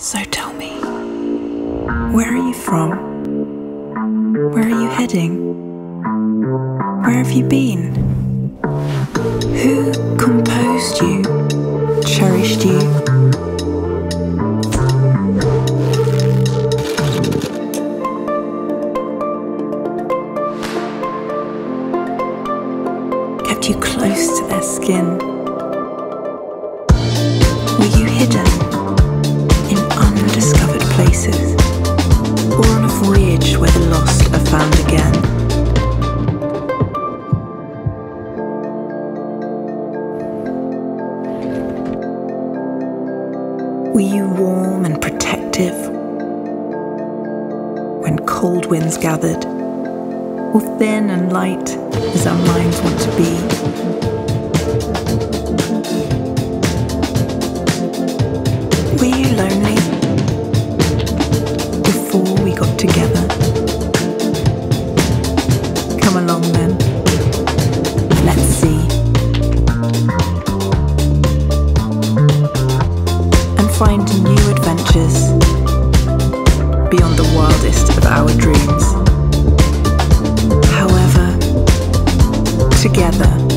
So tell me, where are you from? Where are you heading? Where have you been? Who composed you, cherished you? Kept you close to their skin? Were you hidden Were you warm and protective when cold winds gathered? Or thin and light as our minds want to be? Were you lonely before we got together? Come along find new adventures beyond the wildest of our dreams. However, together,